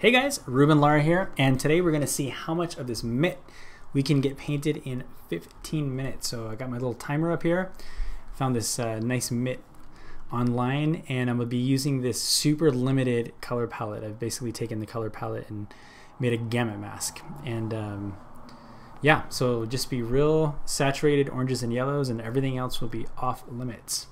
Hey guys, Reuben Lara here, and today we're to see how much of this mitt we can get painted in 15 minutes. So I got my little timer up here, found this uh, nice mitt online, and I'm to be using this super limited color palette. I've basically taken the color palette and made a gamut mask. And um, yeah, so just be real saturated oranges and yellows, and everything else will be off limits.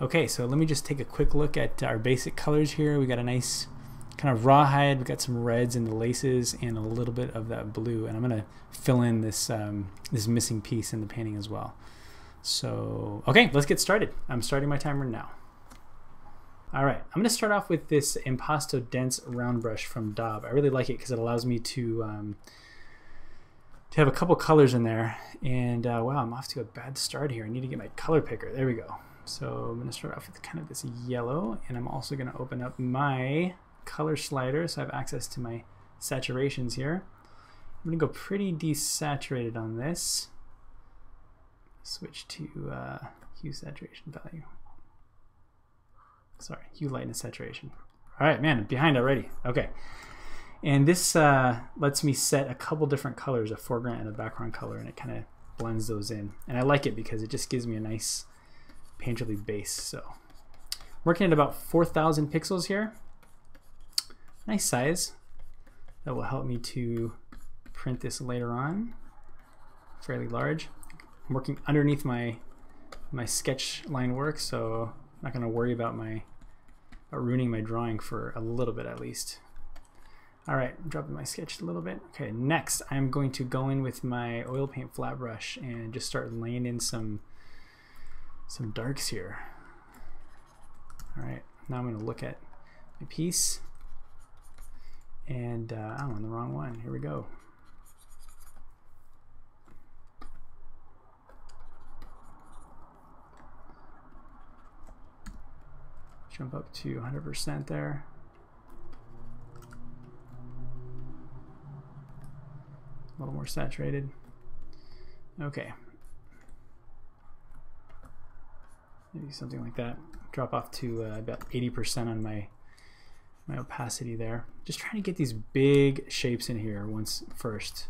Okay, so let me just take a quick look at our basic colors here. We got a nice kind of rawhide. We've got some reds in the laces and a little bit of that blue. And I'm going to fill in this, um, this missing piece in the painting as well. So, okay, let's get started. I'm starting my timer now. All right, I'm going to start off with this Impasto Dense Round Brush from Daub. I really like it because it allows me to um, to have a couple colors in there. And uh, wow, I'm off to a bad start here. I need to get my color picker. There we go. So I'm going to start off with kind of this yellow, and I'm also going to open up my color slider so I have access to my saturations here. I'm to go pretty desaturated on this. Switch to uh, hue saturation value. Sorry, hue lightness saturation. All right, man, behind already. Okay. And this uh, lets me set a couple different colors, a foreground and a background color, and it kind of blends those in. And I like it because it just gives me a nice painterly base. So working at about 4,000 pixels here nice size. That will help me to print this later on. Fairly large. I'm working underneath my my sketch line work so I'm not going to worry about my about ruining my drawing for a little bit at least. Alright dropping my sketch a little bit. Okay next I'm going to go in with my oil paint flat brush and just start laying in some some darks here. Alright now I'm going to look at my piece and uh, I'm on the wrong one. Here we go. Jump up to 100% there. A little more saturated. Okay. Maybe something like that. Drop off to uh, about 80% on my my opacity there. Just trying to get these big shapes in here once first.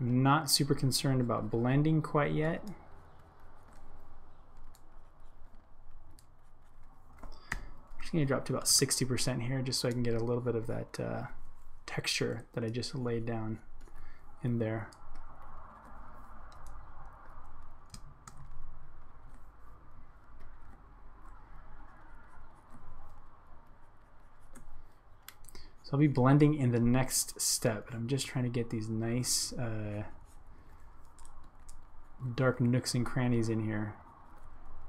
I'm not super concerned about blending quite yet. I'm just to drop to about 60% here just so I can get a little bit of that uh, texture that I just laid down in there. So I'll be blending in the next step, but I'm just trying to get these nice uh, dark nooks and crannies in here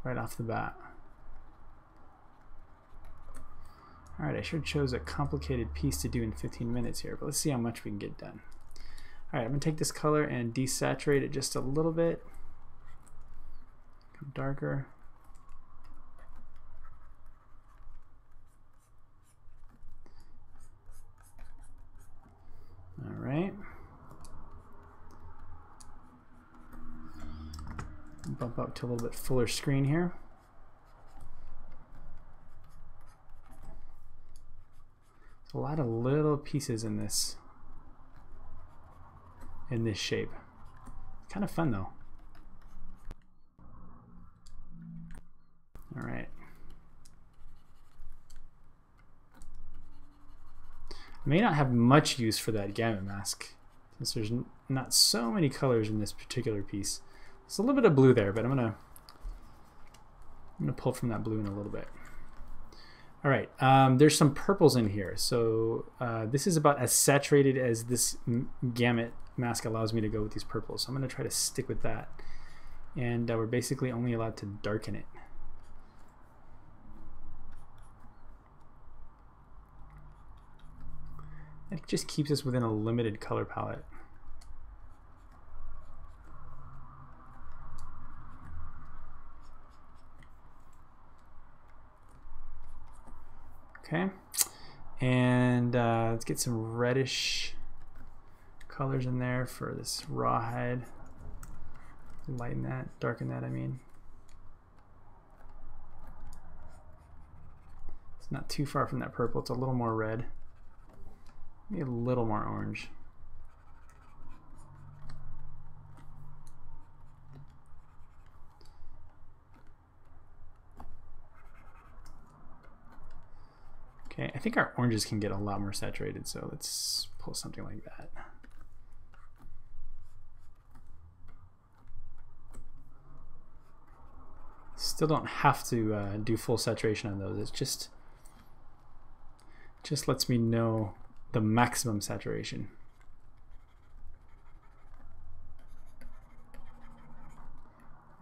right off the bat. Alright, I sure chose a complicated piece to do in 15 minutes here, but let's see how much we can get done. Alright, I'm going to take this color and desaturate it just a little bit. Come darker. bump up to a little bit fuller screen here. a lot of little pieces in this in this shape. Kind of fun though. All right. May not have much use for that gamut mask since there's not so many colors in this particular piece. There's a little bit of blue there, but I'm gonna I'm gonna pull from that blue in a little bit. All right, um, there's some purples in here. So uh, this is about as saturated as this gamut mask allows me to go with these purples. So I'm gonna try to stick with that. And uh, we're basically only allowed to darken it. It just keeps us within a limited color palette. Okay, and uh, let's get some reddish colors in there for this rawhide. Lighten that, darken that, I mean. It's not too far from that purple. It's a little more red. Maybe a little more orange. Okay, I think our oranges can get a lot more saturated, so let's pull something like that. Still don't have to uh, do full saturation on those. It's just just lets me know the maximum saturation.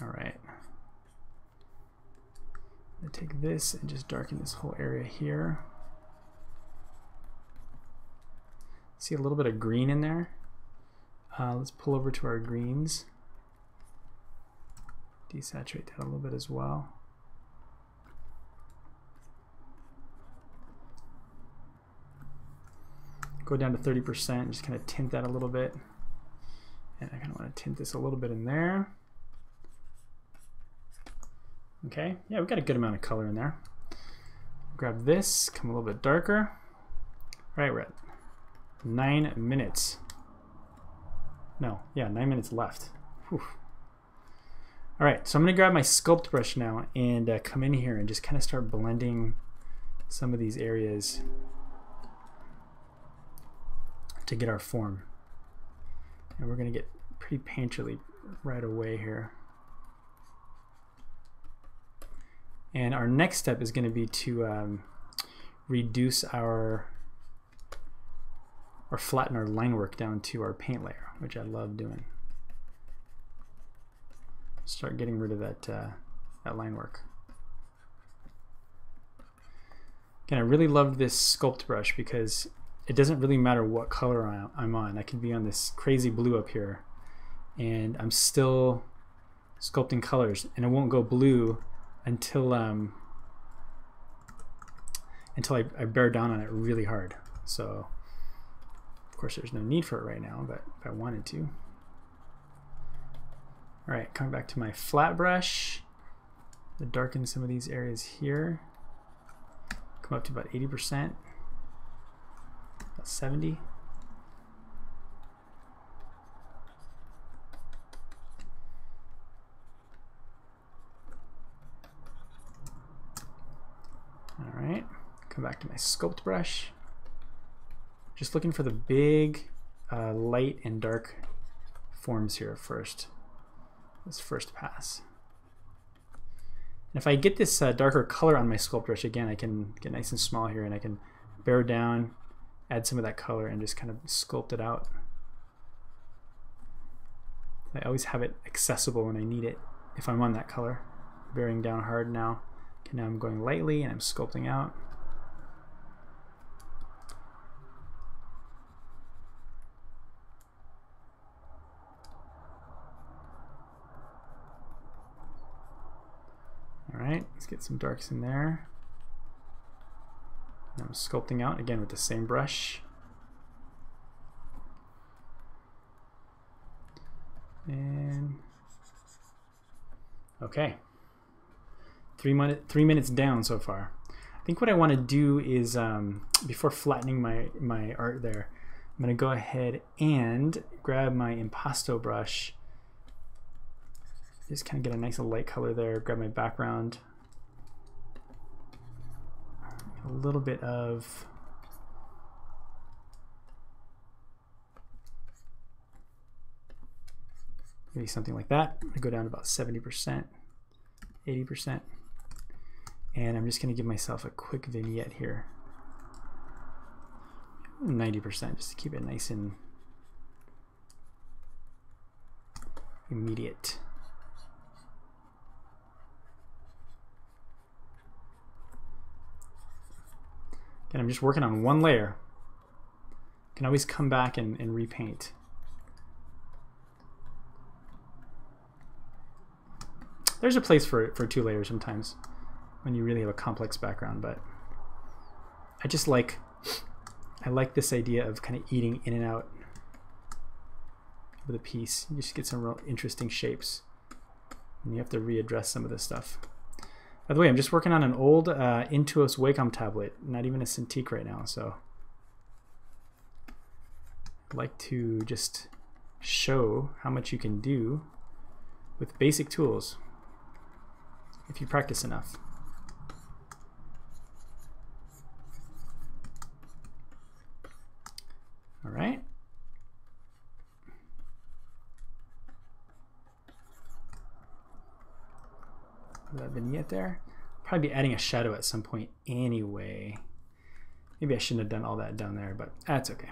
All right. I'm gonna take this and just darken this whole area here. See a little bit of green in there. Uh, let's pull over to our greens. Desaturate that a little bit as well. Go down to 30%, and just kind of tint that a little bit. And I kind of want to tint this a little bit in there. Okay, yeah, we've got a good amount of color in there. Grab this, come a little bit darker. All right, we're at nine minutes. No, yeah, nine minutes left. Whew. All right, so I'm gonna grab my sculpt brush now and uh, come in here and just kind of start blending some of these areas to get our form. And we're gonna get pretty painterly right away here. And our next step is gonna be to um, reduce our or flatten our line work down to our paint layer, which I love doing start getting rid of that, uh, that line work. Again, I really love this sculpt brush because it doesn't really matter what color I'm on. I could be on this crazy blue up here and I'm still sculpting colors and it won't go blue until um, until I, I bear down on it really hard. So of course there's no need for it right now, but if I wanted to. All right, coming back to my flat brush, to darken some of these areas here. Come up to about 80%, about 70. All right, come back to my sculpt brush. Just looking for the big uh, light and dark forms here first this first pass. And if I get this uh, darker color on my sculpt brush again, I can get nice and small here and I can bear down, add some of that color and just kind of sculpt it out. I always have it accessible when I need it if I'm on that color. Bearing down hard now. Okay, now I'm going lightly and I'm sculpting out. All right, let's get some darks in there. I'm sculpting out again with the same brush. And okay, three minute three minutes down so far. I think what I want to do is um, before flattening my my art there, I'm going to go ahead and grab my impasto brush just kind of get a nice light color there, grab my background. A little bit of maybe something like that. I go down about 70%, 80%. And I'm just going to give myself a quick vignette here. 90% just to keep it nice and immediate. And I'm just working on one layer, can always come back and, and repaint. There's a place for, for two layers sometimes when you really have a complex background, but I just like I like this idea of kind of eating in and out with a piece. You just get some real interesting shapes. And you have to readdress some of this stuff. By the way, I'm just working on an old uh, Intuos Wacom tablet, not even a Cintiq right now, so I'd like to just show how much you can do with basic tools if you practice enough. All right. Vignette there. Probably be adding a shadow at some point anyway. Maybe I shouldn't have done all that down there, but that's okay.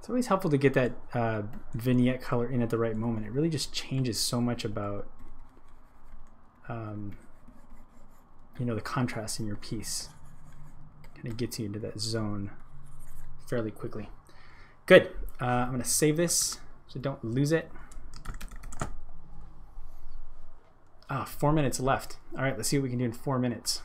It's always helpful to get that uh, vignette color in at the right moment. It really just changes so much about, um, you know, the contrast in your piece. Kind of gets you into that zone fairly quickly. Good. Uh, I'm going to save this so don't lose it. Ah, four minutes left. All right, let's see what we can do in four minutes.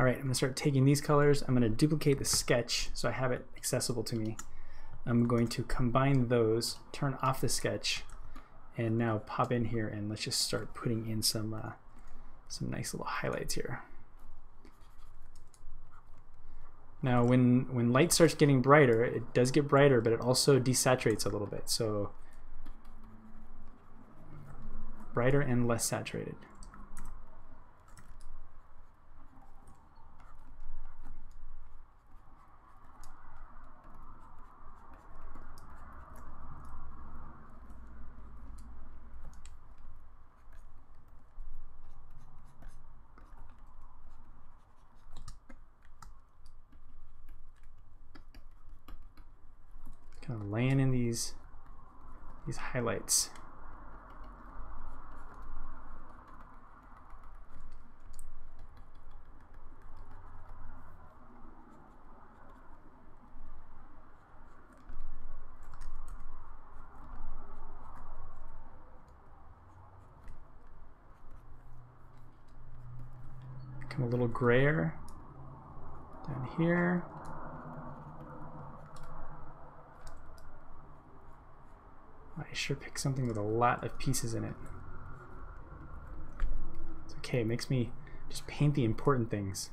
All right, I'm gonna start taking these colors. I'm gonna duplicate the sketch so I have it accessible to me. I'm going to combine those, turn off the sketch, and now pop in here and let's just start putting in some uh, some nice little highlights here. Now when, when light starts getting brighter, it does get brighter, but it also desaturates a little bit. So brighter and less saturated. kind of laying in these these highlights. Come a little grayer down here. Sure picked something with a lot of pieces in it. It's okay, it makes me just paint the important things.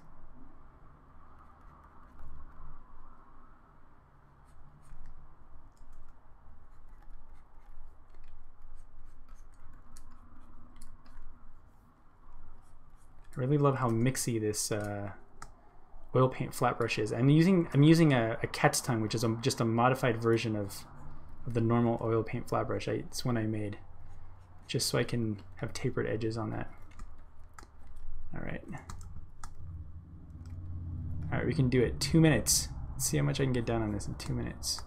I really love how mixy this uh, oil paint flat brush is. I'm using I'm using a, a cat's tongue, which is a, just a modified version of of the normal oil paint flat brush. I, it's one I made just so I can have tapered edges on that. All right. All right, we can do it. Two minutes. Let's see how much I can get done on this in two minutes.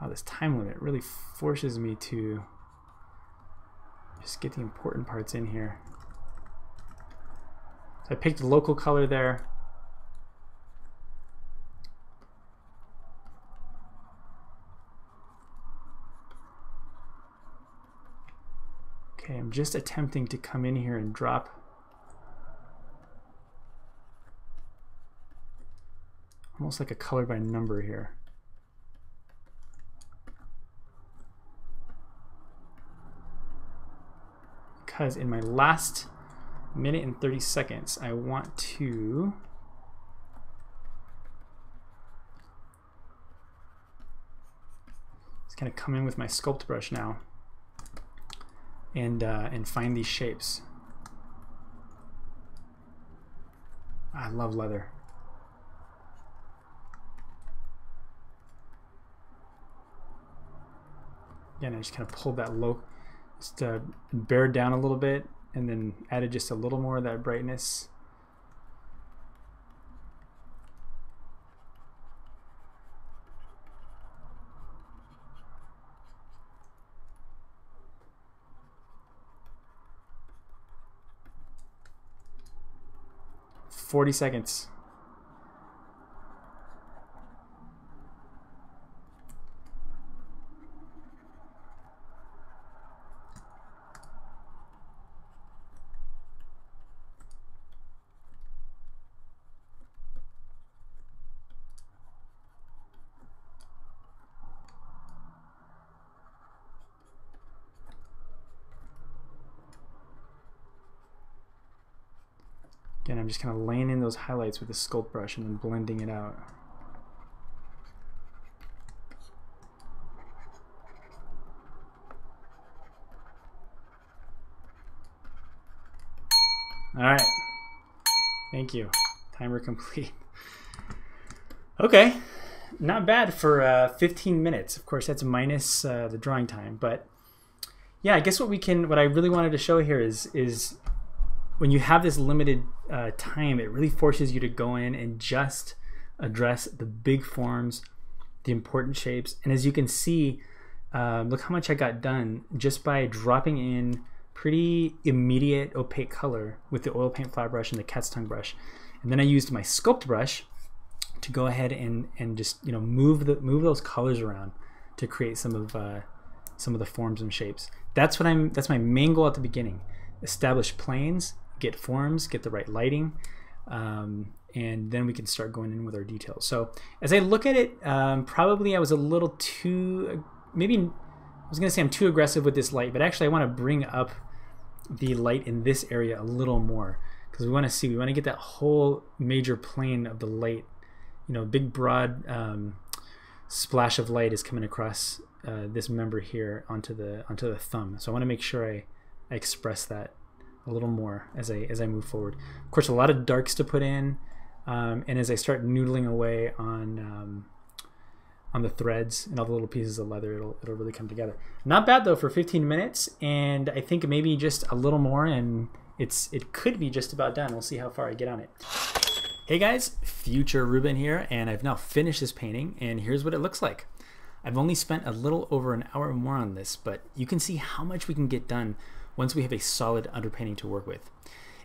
Wow, this time limit really forces me to just get the important parts in here. So I picked a local color there. Okay, I'm just attempting to come in here and drop almost like a color by number here. Because in my last minute and 30 seconds, I want to just kind of come in with my sculpt brush now and uh, and find these shapes. I love leather. Again, I just kind of pulled that low, just uh, bared down a little bit, and then added just a little more of that brightness. 40 seconds. Again, I'm just kind of laying in those highlights with the sculpt brush and then blending it out. All right. Thank you. Timer complete. Okay. Not bad for uh, 15 minutes. Of course, that's minus uh, the drawing time. But yeah, I guess what we can, what I really wanted to show here is, is when you have this limited uh, time, it really forces you to go in and just address the big forms, the important shapes. And as you can see, um, look how much I got done just by dropping in pretty immediate opaque color with the oil paint flat brush and the cat's tongue brush. And then I used my sculpt brush to go ahead and, and just you know move the move those colors around to create some of uh, some of the forms and shapes. That's what I'm. That's my main goal at the beginning. Establish planes get forms, get the right lighting, um, and then we can start going in with our details. So as I look at it, um, probably I was a little too, maybe I was to say I'm too aggressive with this light, but actually I want to bring up the light in this area a little more because we want to see, we want to get that whole major plane of the light, you know, big broad um, splash of light is coming across uh, this member here onto the onto the thumb. So I want to make sure I, I express that a little more as I as I move forward. Of course, a lot of darks to put in, um, and as I start noodling away on um, on the threads and all the little pieces of leather, it'll it'll really come together. Not bad though for 15 minutes, and I think maybe just a little more, and it's it could be just about done. We'll see how far I get on it. Hey guys, future Reuben here, and I've now finished this painting, and here's what it looks like. I've only spent a little over an hour more on this, but you can see how much we can get done once we have a solid underpainting to work with.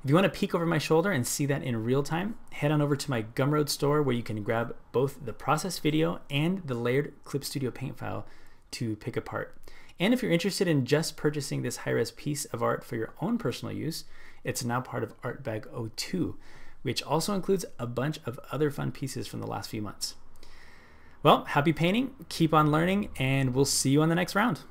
If you want to peek over my shoulder and see that in real time, head on over to my Gumroad store where you can grab both the process video and the layered Clip Studio paint file to pick apart. And if you're interested in just purchasing this high-res piece of art for your own personal use, it's now part of ArtBag 02, which also includes a bunch of other fun pieces from the last few months. Well, happy painting, keep on learning, and we'll see you on the next round.